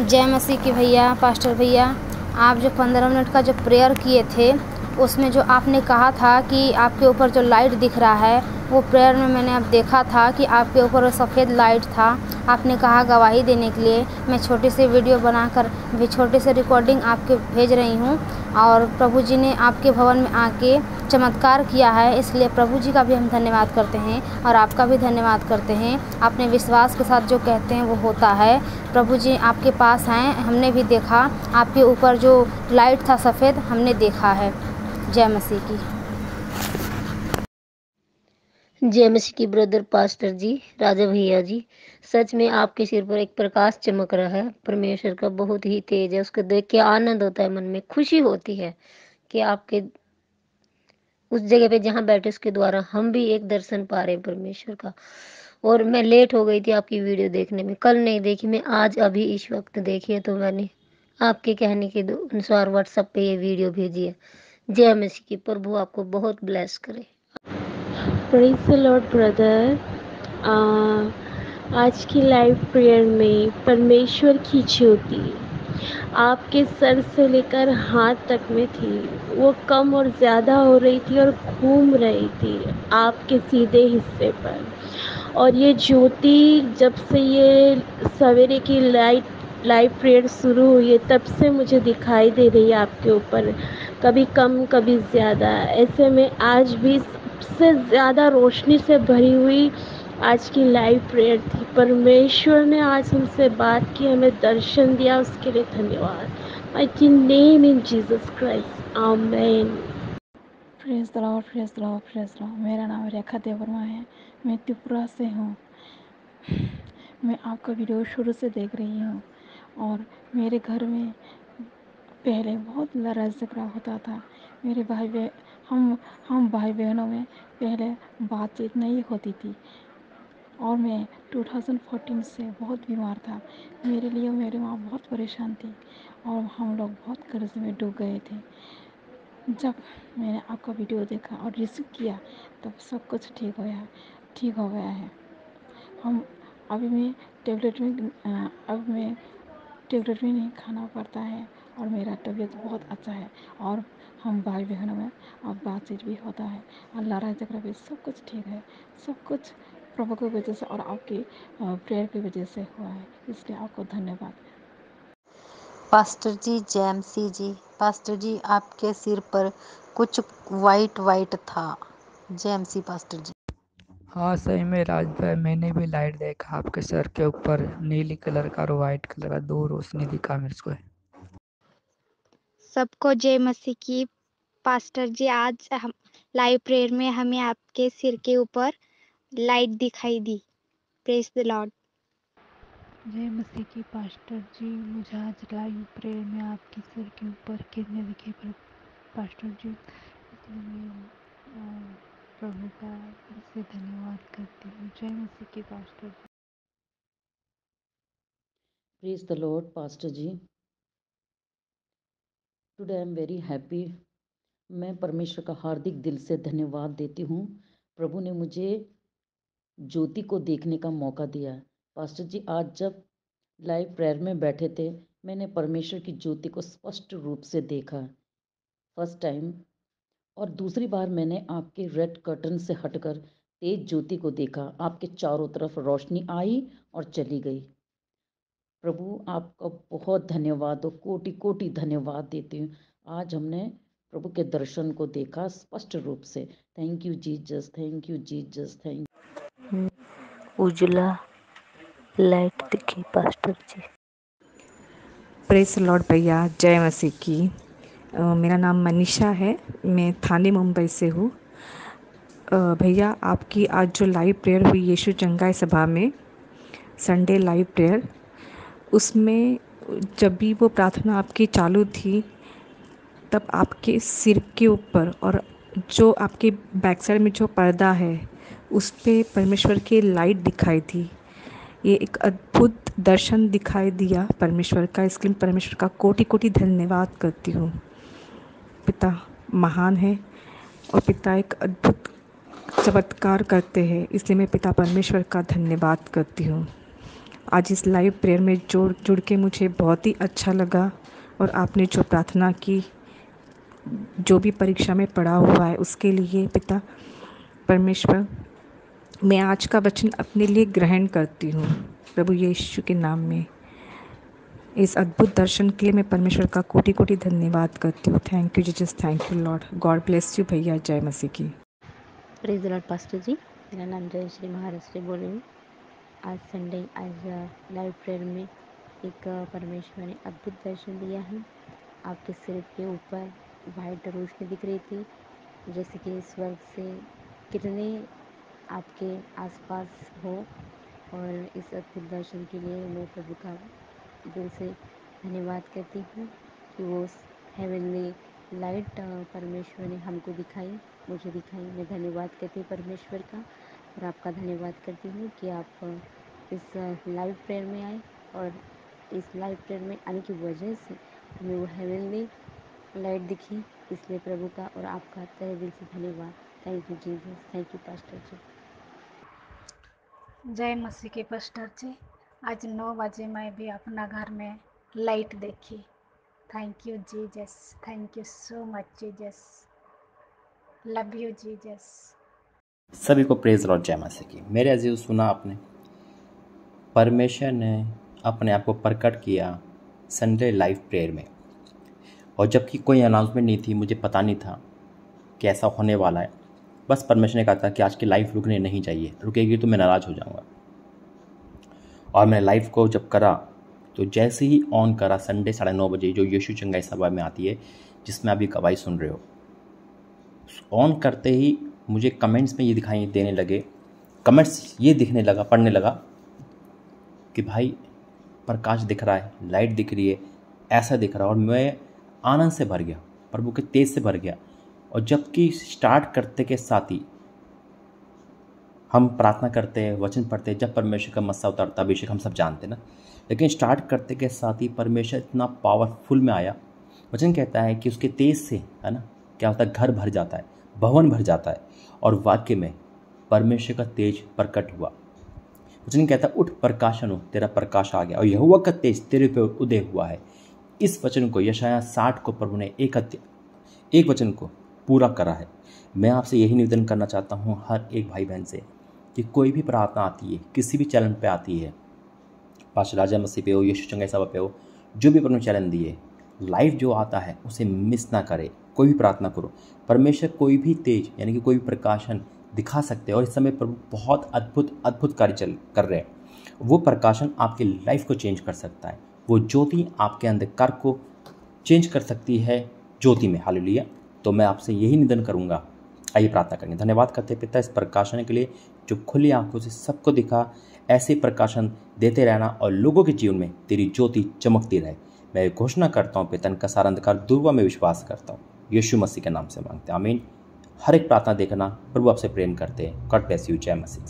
जय मसीह के भैया, पास्टर भैया, आप जो पंद्रह मिनट का जो प्रेयर किए थे, उसमें जो आपने कहा था कि आपके ऊपर जो लाइट दिख रहा है वो प्रेयर में मैंने अब देखा था कि आपके ऊपर सफ़ेद लाइट था। आपने कहा गवाही देने के लिए, मैं छोटी सी वीडियो बनाकर भी छोटे से रिकॉर्डिंग आपके भेज रही हूँ और प्रभु जी ने आपके भवन में आके चमत्कार किया है, इसलिए प्रभु जी का भी हम धन्यवाद करते हैं और आपका भी धन्यवाद करते हैं। अपने विश्वास के साथ जो कहते हैं वो होता है। प्रभु जी आपके पास हैं, हमने भी देखा, आपके ऊपर जो लाइट था सफ़ेद, हमने देखा है। जय मसीह की। जय मसीह की ब्रदर पास्टर जी, राजा भैया जी, सच में आपके सिर पर एक प्रकाश चमक रहा है। परमेश्वर का बहुत ही तेज है, उसको देख के आनंद होता है मन में, खुशी होती है कि आपके उस जगह पे जहाँ बैठे उसके द्वारा हम भी एक दर्शन पा रहे हैं परमेश्वर का। और मैं लेट हो गई थी आपकी वीडियो देखने में, कल नहीं देखी, मैं आज अभी इस वक्त देखी है तो मैंने आपके कहने के अनुसार व्हाट्सएप पे ये वीडियो भेजी है। जय मसीह की, प्रभु आपको बहुत ब्लेस करे। प्रेज लॉर्ड ब्रदर आज की लाइव प्रेयर में परमेश्वर की ज्योति आपके सर से लेकर हाथ तक में थी। वो कम और ज़्यादा हो रही थी और घूम रही थी आपके सीधे हिस्से पर। और ये ज्योति जब से ये सवेरे की लाइट लाइव प्रेयर शुरू हुई है, तब से मुझे दिखाई दे रही है आपके ऊपर। कभी कम, कभी ज़्यादा। ऐसे में आज भी सबसे ज़्यादा रोशनी से भरी हुई आज की लाइव प्रेयर थी। परमेश्वर ने आज हमसे बात की, हमें दर्शन दिया, उसके लिए धन्यवाद। My name in Jesus Christ amen praise the Lord praise the Lord मेरा नाम रेखा देवर्मा है। मैं त्रिपुरा से हूँ। मैं आपका वीडियो शुरू से देख रही हूँ। और मेरे घर में पहले बहुत लड़ाई झगड़ा होता था। मेरे भाई हम हम भाई बहनों में पहले बातचीत नहीं होती थी। और मैं 2014 से बहुत बीमार था। मेरे लिए मेरी माँ बहुत परेशान थी और हम लोग बहुत कर्ज में डूब गए थे। जब मैंने आपका वीडियो देखा और रिसीव किया, तब सब कुछ ठीक होया, ठीक हो गया है। हम अभी मैं टेबलेट में अब मैं टेबलेट में नहीं खाना पड़ता है और मेरा तबीयत बहुत अच्छा है और हम भाई बहनों में अब बातचीत भी होता है और लड़ाई झगड़ा भी सब कुछ ठीक है। सब कुछ प्रभु की वजह से और आपकी प्रेयर की वजह से हुआ है। इसलिए आपको धन्यवाद। पास्टर जी जैमसी जी पास्टर जी आपके सिर पर कुछ वाइट वाइट था। जैमसी पास्टर जी। हाँ सही में राज भाई मैंने भी लाइट देखा आपके सर के ऊपर। नीली कलर का और वाइट कलर का दो रोशनी दिखा मेरे को। सबको जय मसीह की। पास्टर जी आज हम लाइव प्रेयर में हमें आपके सिर के ऊपर लाइट दिखाई दी। प्रेस द लॉर्ड जय मसीह की पास्टर जी मुझे आज लाइव प्रेयर में आपके सिर के ऊपर किरने दिखे पर पास्टर जी इसलिए मैं प्रभु का से धन्यवाद करती हूँ। जय मसीह की pastor ji. Praise the Lord pastor ji. Today I am very happy मैं परमेश्वर का हार्दिक दिल से धन्यवाद देती हूँ। प्रभु ने मुझे ज्योति को देखने का मौका दिया। पास्टर जी, आज जब लाइव प्रेयर में बैठे थे, मैंने परमेश्वर की ज्योति को स्पष्ट रूप से देखा फ़र्स्ट टाइम। और दूसरी बार मैंने आपके रेड कर्टन से हटकर तेज ज्योति को देखा। आपके चारों तरफ़ रोशनी आई और चली गई। प्रभु, आपका बहुत धन्यवाद और कोटि कोटि धन्यवाद देती हूँ। आज हमने प्रभु के दर्शन को देखा स्पष्ट रूप से। Thank you Jesus thank you Jesus thank उजला लाइट दिखी पास्टर जी। प्रेस लॉर्ड भैया। जय मसीह की। मेरा नाम मनीषा है। मैं थाने मुंबई से हूँ। भैया आपकी आज जो लाइव प्रेयर हुई यीशु चंगाई सभा में संडे लाइव प्रेयर उसमें जब भी वो प्रार्थना आपकी चालू थी तब आपके सिर के ऊपर और जो आपके बैक साइड में जो पर्दा है, उस पर परमेश्वर की लाइट दिखाई थी। ये एक अद्भुत दर्शन दिखाई दिया परमेश्वर का। इसके लिए परमेश्वर का कोटि कोटि धन्यवाद करती हूँ। पिता महान है और पिता एक अद्भुत चमत्कार करते हैं। इसलिए मैं पिता परमेश्वर का धन्यवाद करती हूँ। आज इस लाइव प्रेयर में जोड़ जुड़ के मुझे बहुत ही अच्छा लगा और आपने जो प्रार्थना की जो भी परीक्षा में पढ़ा हुआ है, उसके लिए पिता परमेश्वर, मैं आज का वचन अपने लिए ग्रहण करती हूँ। प्रभु यीशु के नाम में। इस अद्भुत दर्शन के लिए मैं परमेश्वर का कोटि कोटि धन्यवाद करती हूँ। Thank you Jesus thank you Lord God bless you भैया, जय मसीह की। Praise Lord pastor ji. मेरा नाम जय श्री महाराष्ट्र बोल रही हूँ। आज संडे आज लाइव प्रेयर में एक परमेश्वर ने अद्भुत दर्शन दिया है। आपके सिर के ऊपर वाइट रोशनी दिख रही थी, जैसे कि स्वर्ग से कितने आपके आसपास हो। और इस अद्भुत दर्शन के लिए मैं प्रभु का दिल से धन्यवाद करती हूँ कि वो हेवनली लाइट परमेश्वर ने हमको दिखाई, मुझे दिखाई। मैं धन्यवाद करती हूँ परमेश्वर का और आपका धन्यवाद करती हूँ कि आप इस लाइव प्रेयर में आए और इस लाइव प्रेयर में आने की वजह से हमें वो हेवनली लाइट दिखी इसलिए प्रभु का और आपका तहे दिल से धन्यवाद। Thank you Jesus thank you pastor ji जय मसीह के पास्टर जी आज नौ बजे मैं भी अपना घर में लाइट देखी। Thank you Jesus thank you so much Jesus love you Jesus सभी को प्रेज लॉर्ड जय मसीह की। मेरे अज़ीज़ सुना आपने। परमेश्वर ने अपने आप को प्रकट किया संडे लाइव प्रेयर में। और जबकि कोई अनाउंसमेंट नहीं थी, मुझे पता नहीं था कि ऐसा होने वाला है। बस परमेश्वर ने कहा था कि आज की लाइफ रुकने नहीं चाहिए। रुकेगी तो मैं नाराज़ हो जाऊँगा। और मैंने लाइफ को जब करा तो जैसे ही ऑन करा संडे साढ़े नौ बजे, जो यीशु चंगाई सभा में आती है, जिसमें अभी गवाही सुन रहे हो ऑन करते ही मुझे कमेंट्स में ये दिखाई देने लगे। कमेंट्स ये दिखने लगा, पढ़ने लगा कि भाई प्रकाश दिख रहा है लाइट दिख रही है, ऐसा दिख रहा है। और मैं आनंद से भर गया, प्रभु के तेज से भर गया। और जबकि स्टार्ट करते के साथ ही हम प्रार्थना करते हैं, वचन पढ़ते हैं, जब परमेश्वर का मस्सा उतरता अभिषेक हम सब जानते हैं ना। लेकिन स्टार्ट करते के साथ ही परमेश्वर इतना पावरफुल में आया। वचन कहता है कि उसके तेज से, है ना, क्या होता है, घर भर जाता है, भवन भर जाता है। और वाक्य में परमेश्वर का तेज प्रकट हुआ। वचन कहता है, उठ प्रकाशन हो तेरा प्रकाश आ गया, और यहुआ का तेज तेरे पे उदय हुआ है। इस वचन को यशाया साठ को, प्रभु ने एक एक वचन को पूरा करा है। मैं आपसे यही निवेदन करना चाहता हूँ हर एक भाई बहन से कि कोई भी प्रार्थना आती है, किसी भी चैनल पे आती है पाश राजा मसीह पे हो, यशु चंगाई सभा पे हो, जो भी प्रभु चैनल दिए लाइव जो आता है, उसे मिस ना करे, कोई भी प्रार्थना करो। परमेश्वर कोई भी तेज, यानी कि कोई भी प्रकाशन दिखा सकते हैं और इस समय प्रभु बहुत अद्भुत अद्भुत कार्य चल, कर रहे हैं। वो प्रकाशन आपकी लाइफ को चेंज कर सकता है। वो ज्योति आपके अंधकार को चेंज कर सकती है ज्योति में। हालेलुया। तो मैं आपसे यही निधन करूँगा। आइए प्रार्थना करेंगे। धन्यवाद करते पिता इस प्रकाशन के लिए जो खुली आँखों से सबको दिखा, ऐसे प्रकाशन देते रहना और लोगों के जीवन में तेरी ज्योति चमकती रहे। मैं घोषणा करता हूँ पितन का सारा अंधकार दुर्वा में विश्वास करता हूँ। यीशु मसीह के नाम से मांगते हैं। आमीन। हर एक प्रार्थना देखना प्रभु आपसे प्रेम करते हैं। God bless you. जय मसीह